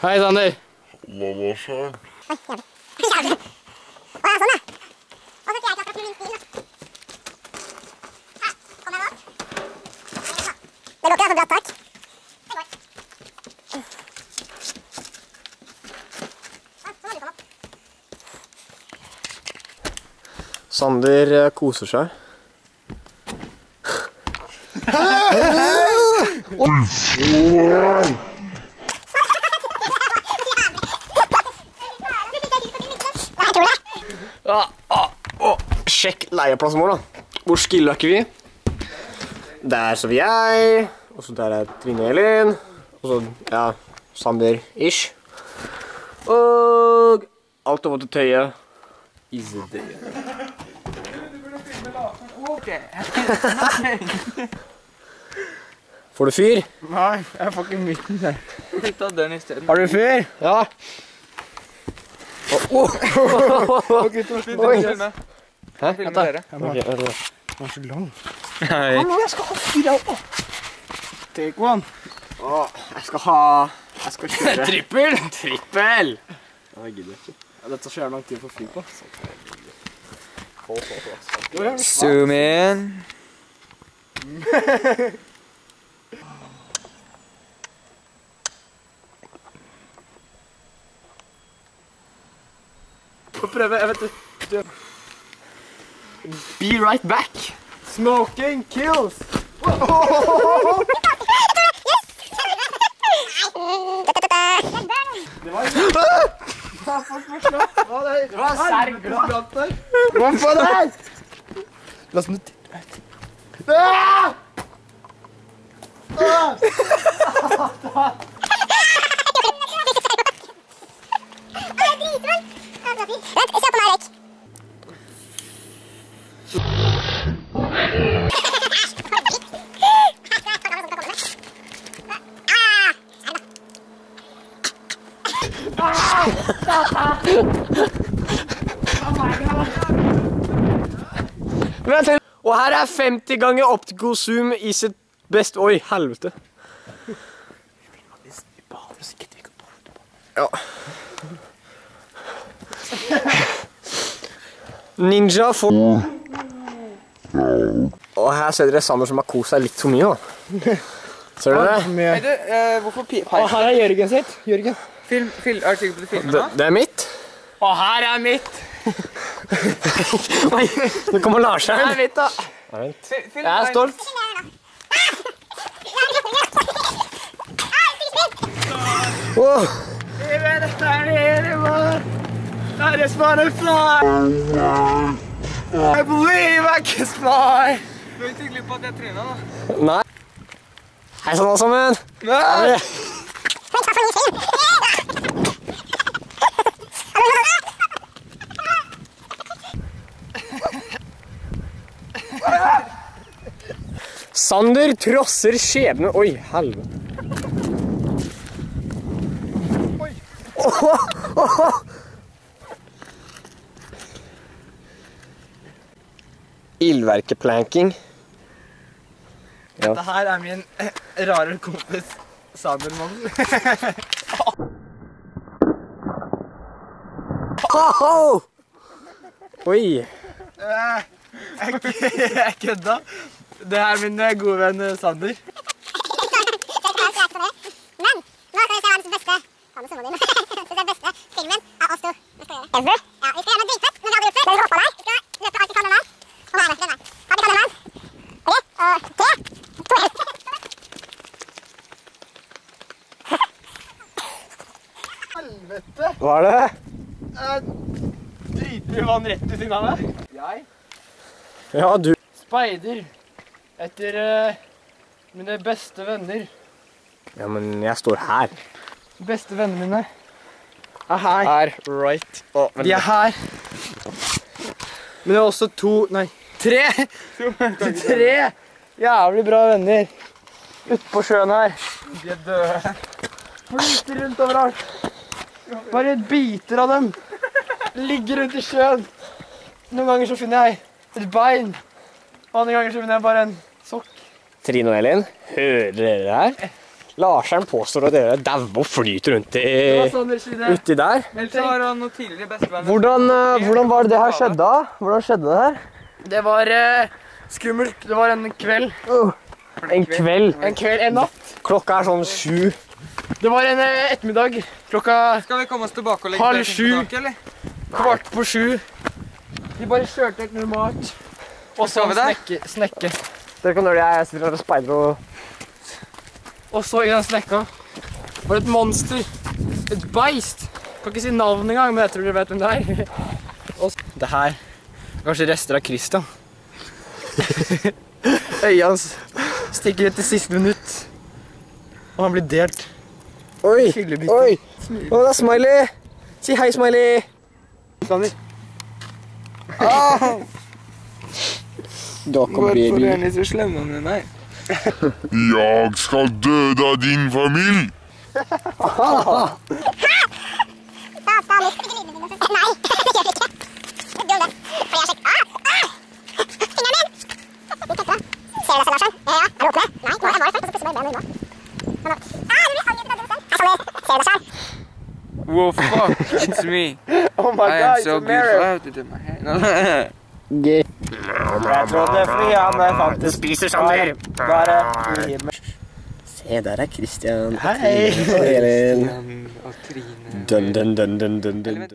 Hej Sandy! Vad fan? Oj, jävlar. Jävlar. Åh, han somnade! Och så ska jag klappa upp med min stil. Här, kommer han åt. Det låter alltså bra tack. Sander eh, koser seg. Ah, ah, oh, sjekk leieplassen vår, da. Hvor skilløkker vi? Der sover jeg. Og så der er Trine Elin. Og så, ja, Sander-ish. Og alt over til tøyet. Is there. Ok. Får du fyr? Nei, jeg får ikke midten der. Ta den isteden. Har du fyr? Ja. Ok, Tor, film Oi. Hæ? Jeg da. dere. Den er så lang. Nei, Nå, jeg skal ha fire opp. Take one. Åh, jeg skal ha Jeg skal kjøre Trippel! Trippel! Jeg gidder ikke. Dette så jævlig lang tid å få fly på. Zoom full throttle. Zoom in. Be right back. Smoking kills. Det var serglant der. Hva faen er det? La oss nå Vent, se på meg, Erik. Vent litt. Og her er 50 ganger optical zoom i sitt best Oi, helvete. Ja. Ninja får Og her ser dere Sander som har kost seg litt for mye. da. Ser dere det? Hey, du, uh, hvorfor pi... Og her er Jørgen sitt. Jørgen. Film, film, er du sikker på at du filmer Det, det er mitt. Og her er mitt. Oi, nå kommer Larsen. Det er mitt, da. Film Jeg er stolt. Wow. That is butterfly. I believe I can fly. Du er ikke hyggelig på at jeg tryna, da. Nei. Hei sann, alle sammen. Nei. Sander trosser skjebne Oi, helvete. Ildverkeplanking. Dette her er min rare kompis Sabermannen. Ho-ho! Oi. Eh, jeg kødda. Det er min eh, gode venn eh, Sander. Men nå skal vi se verdens beste Ha. Det er beste filmen av oss to. Det skal vi gjøre. Ja, vi skal gjøre noe dritfett, men vi har aldri gjort før. Skal vi? Vi løpe alt vi kan med vann. Og være med den vi kan med vann. Og tre, to. Helvete! Hva er det? Jeg driter i vann rett ut i navnet? Jeg Ja, du. speider etter eh, mine beste venner. Ja, men jeg står her. Beste vennene mine er her. Her, right. Å, De er her. Men det er også to Nei, tre! tre jævlig bra venner ute på sjøen her. De er døde. Flyter rundt overalt. Bare biter av dem. Ligger rundt i sjøen. Noen ganger så finner jeg et bein. Andre ganger så finner jeg bare en sokk. Trine og Elin, hører dere det her? Larsen påstår at dere dauer og flyter rundt i, sånn uti der. Hvordan, eh, hvordan var det det her skjedde? da? Hvordan skjedde det her? Det var uh, skummelt. Det var en kveld. En kveld. En kveld, en natt. Klokka er sånn sju. Det var en uh, ettermiddag. Klokka Skal vi komme oss tilbake og legge Halv sju. kvart på sju. De bare kjørte helt normalt. Og så snekke, snekke. Dere kan gjøre det. Jeg sitter her og speider og Og så i den snekka var det et monster. Et beist. Kan ikke si navnet engang, men jeg tror dere vet hvem det er. Og det her er kanskje rester av Christian. Øya hans stikker ut til siste minutt. Og han blir delt. Oi! Oi! Å, det er Smiley! Si hei, Smiley! Sander. Dere Hvorfor er de så slemme med meg? Jeg skal døda din familie. Da skal vi ikke lydene dine. Nei, det gjør ikke. Du gjør det. For jeg har. Ah! Ah! Fingeren min! Ser du det, Larsen? Ja, er du åpne? Nei, nå, jeg var det først, og så plutselig bare ble jeg nå. Men nå- Ah, du av det, selv? Wow, fuck, it's me. Oh my I am so beautiful. I have to do my hair. No. Jeg trodde flyene faktisk Spiser Sander! bare bare. Se, der er Christian. Hei. Og Og Trine. Dun, dun, dun, dun, dun, dun.